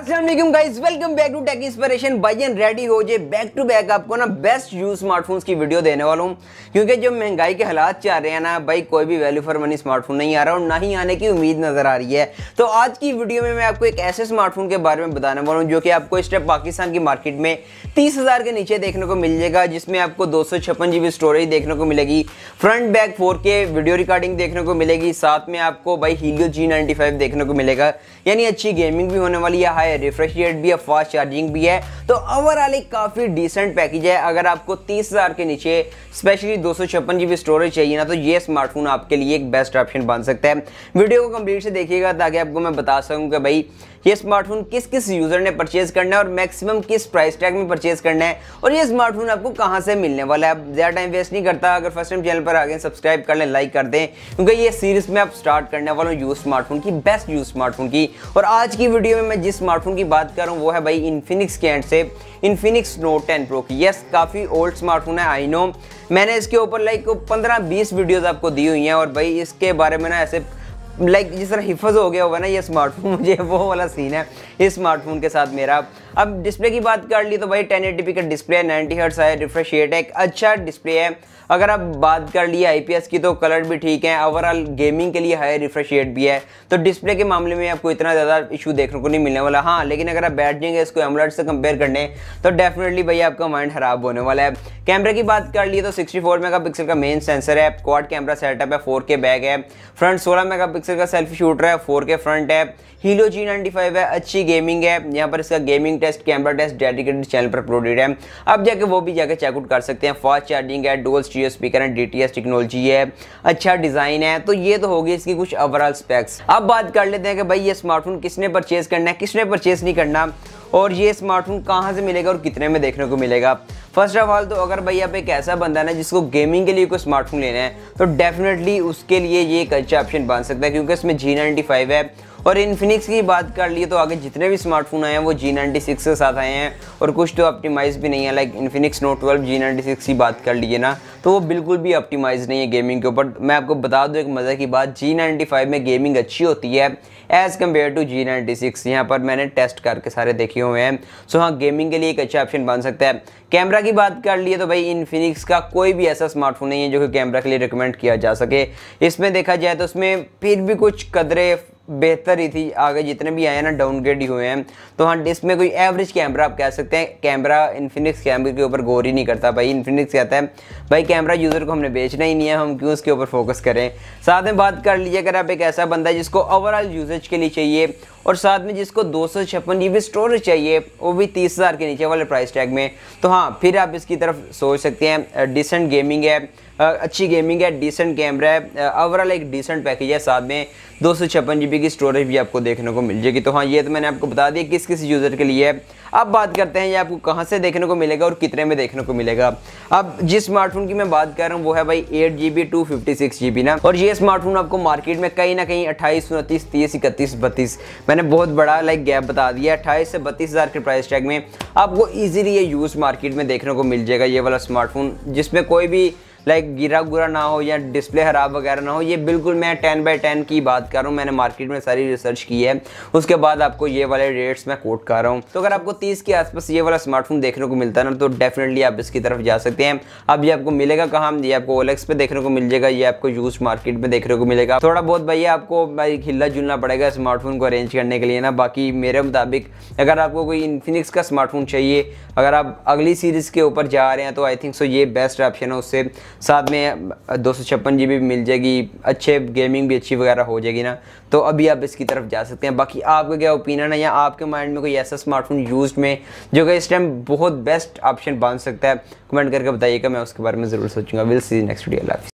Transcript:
Aslam guys welcome back to tech ready हो back to back आपको ना बेस्ट स्मार्टफोन्स की वीडियो देने वाला हूँ। क्योंकि जो महँगाई के हालात चल रहे हैं ना, भाई, कोई भी वैल्यू फॉर मनी स्मार्टफ़ोन नहीं आ रहा और ना ही आने की उम्मीद नज़र आ रही है। तो आज की वीडियो में मैं आपको एक ऐसे स्मार्टफ़ोन के बारे में बताने वाला हूँ, जो कि आपको इस टाइम पाकिस्तान की मार्केट में तीस हज़ार के नीचे देखने को मिल जाएगा जिसमें आपको दो सौ छप्पन जीबी स्टोरेज देखने को मिलेगी front back four K video recording देखने को मिलेगी, साथ में आपको भाई हीलियो जी देखने को मिलेगा। यानी अच्छी गेमिंग भी होने वाली है रिफ्रेश रेट भी है फास्ट चार्जिंग भी है। तो ओवरऑल एक काफ़ी डिसेंट पैकेज है। अगर आपको तीस हज़ार के नीचे स्पेशली दो सौ छप्पन जीबी स्टोरेज चाहिए ना तो ये स्मार्टफ़ोन आपके लिए एक बेस्ट ऑप्शन बन सकता है। वीडियो को कंप्लीट से देखिएगा, ताकि आपको मैं बता सकूँ कि भाई, ये स्मार्टफ़ोन किस किस यूज़र ने परचेज करना है और मैक्सिमम किस प्राइस टैग में परचेज करना है। और ये स्मार्टफ़ोन आपको कहाँ से मिलने वाला है? आप ज़्यादा टाइम वेस्ट नहीं करता। अगर फ़र्स्ट टाइम चैनल पर आ गए सब्सक्राइब कर लें लाइक कर दें। क्योंकि ये सीरीज़ में आप स्टार्ट करने वाला हूँ यूज़ स्मार्टफ़ोन की बेस्ट यूज़ स्मार्टफ़ोन की। और आज की वीडियो में मैं जिस स्मार्टफ़ोन की बात करूँ, वो है भाई इन्फिनिक्स के एंड से इन्फिनिक्स नोट टेन प्रो की। यस काफ़ी ओल्ड स्मार्टफ़ोन है आई नो मैंने इसके ऊपर लाइक पंद्रह बीस वीडियोज़ आपको दी हुई हैं और भाई इसके बारे में ना ऐसे लाइक जिस तरह हिफज हो गया होगा ना ये स्मार्टफ़ोन मुझे वो वाला सीन है, इस स्मार्टफ़ोन के साथ मेरा। अब डिस्प्ले की बात कर ली तो भाई टेन एटी का डिस्प्ले है, नाइनटी हर्ट्स है रिफ्रेश रेट है, एक अच्छा डिस्प्ले है। अगर आप बात कर लिए आईपीएस की तो कलर भी ठीक है ओवरऑल गेमिंग के लिए हाई रिफ्रेश रेट भी है। तो डिस्प्ले के मामले में आपको इतना ज़्यादा इशू देखने को नहीं मिलने वाला। हाँ लेकिन अगर आप बैठ जाएँगे इसको एमलेट से कंपेयर करने तो डेफिनेटली भाई आपका माइंड खराब होने वाला है। कैमरे की बात कर लिए तो 64 मेगापिक्सल का मेन सेंसर है क्वाड कैमरा सेटअप है 4K बैक है। फ्रंट 16 मेगापिक्सल का सेल्फी शूटर है 4K फ्रंट है। हीलो जी है, अच्छी गेमिंग है। यहाँ पर इसका gaming test camera test, dedicated channel पर अपलोडेड है। अब जाके वो भी जाके चेकआउट कर सकते हैं। फास्ट चार्जिंग है डोल स्टीरियो स्पीकर है डी टेक्नोलॉजी है अच्छा डिज़ाइन है। तो ये तो होगी इसकी कुछ ओवरऑल स्पेक्स अब बात कर लेते हैं कि भाई ये स्मार्टफ़ोन किसने परचेज करना है, किसने परचेज नहीं करना। और ये स्मार्टफ़ोन कहाँ से मिलेगा और कितने में देखने को मिलेगा। फ़र्स्ट ऑफ़ ऑल तो अगर भाई आप एक ऐसा बंदा ना, जिसको गेमिंग के लिए कोई स्मार्टफ़ोन लेना है तो डेफिनेटली उसके लिए ये एक अच्छा ऑप्शन बन सकता है, क्योंकि इसमें जी है और इन्फिनिक्स की बात कर लिए तो आगे जितने भी स्मार्टफ़ोन आए हैं, वो जी नाइन्टी सिक्स के साथ आए हैं और कुछ तो ऑप्टिमाइज भी नहीं है like Infinix Note twelve G ninety six की बात कर लीजिए ना तो वो बिल्कुल भी ऑप्टिमाइज नहीं है गेमिंग के ऊपर। मैं आपको बता दूँ एक मज़े की बात जी नाइन्टी फाइव में गेमिंग अच्छी होती है as compare to G ninety six यहाँ पर मैंने टेस्ट करके सारे देखे हुए हैं। सो हाँ गेमिंग के लिए एक अच्छा ऑप्शन बन सकता है। कैमरा की बात कर लिए तो भाई इन्फिनिक्स का कोई भी ऐसा स्मार्टफ़ोन नहीं है जो कि कैमरा के लिए रिकमेंड किया जा सके। इसमें देखा जाए तो उसमें फिर भी कुछ कदरे बेहतर ही थी, आगे जितने भी आए हैं ना डाउनग्रेड ही हुए हैं। तो हाँ इसमें कोई एवरेज कैमरा आप कह सकते हैं कैमरा इन्फिनिक्स कैमरे के ऊपर गौर ही नहीं करता भाई। इन्फिनिक्स कहता है, भाई कैमरा यूज़र को हमने बेचना ही नहीं है, हम क्यों उसके ऊपर फोकस करें? साथ में बात कर लीजिए, अगर आप एक ऐसा बंदा है जिसको ओवरऑल यूजेज के लिए चाहिए और साथ में जिसको दो सौ छप्पन जी बी स्टोरेज चाहिए, वो भी तीस हज़ार के नीचे वाले प्राइस टैग में। तो हाँ फिर आप इसकी तरफ़ सोच सकते हैं। डिसेंट गेमिंग है। अच्छी गेमिंग है डिसेंट कैमरा है। ओवरऑल एक डिसेंट पैकेज है साथ में। दो सौ छप्पन जी बी की स्टोरेज भी आपको देखने को मिल जाएगी। तो हाँ ये तो मैंने आपको बता दिया किस किस यूज़र के लिए है। अब बात करते हैं ये आपको कहाँ से देखने को मिलेगा और कितने में देखने को मिलेगा। अब जिस स्मार्टफ़ोन की मैं बात कर रहा हूँ, वो है भाई eight G B two fifty six G B ना। और ये स्मार्टफ़ोन आपको मार्केट में कहीं ना कहीं अट्ठाईस, उनतीस, तीस, इकतीस, बत्तीस, मैंने बहुत बड़ा लाइक गैप बता दिया अट्ठाईस से बत्तीस हज़ार के प्राइस टैग में आपको ईजिली ये यूज़ मार्केट में देखने को मिल जाएगा, ये वाला स्मार्टफ़ोन जिसमें कोई भी लाइक गिरा गुरा ना हो या डिस्प्ले खराब वगैरह ना हो, ये बिल्कुल मैं टेन बाई टेन की बात कर रहा हूँ। मैंने मार्केट में सारी रिसर्च की है। उसके बाद आपको ये वाले रेट्स मैं कोट कर रहा हूँ। तो अगर आपको तीस के आसपास ये वाला स्मार्टफ़ोन देखने को मिलता है ना तो डेफिनेटली आप इसकी तरफ़ जा सकते हैं। अब ये आपको मिलेगा कहाँ? ये आपको ओलेक्स पे देखने को मिल जाएगा, ये आपको यूज़ मार्केट में देखने को मिलेगा। थोड़ा बहुत भैया आपको, भाई हिलना जुलना पड़ेगा स्मार्टफ़ोन को अरेंज करने के लिए ना। बाकी मेरे मुताबिक अगर आपको कोई इन्फिनिक्स का स्मार्टफ़ोन चाहिए, अगर आप अगली सीरीज़ के ऊपर जा रहे हैं तो आई थिंक सो ये बेस्ट ऑप्शन है उससे। साथ में दो सौ छप्पन जी बी मिल जाएगी। अच्छे गेमिंग भी अच्छी वगैरह हो जाएगी ना। तो अभी आप इसकी तरफ़ जा सकते हैं। बाकी आपका क्या ओपिनियन है? या आपके माइंड में कोई ऐसा स्मार्टफ़ोन यूज़ में जो कि इस टाइम बहुत बेस्ट ऑप्शन बन सकता है? कमेंट करके बताइएगा। मैं उसके बारे में ज़रूर सोचूँगा। Will see next video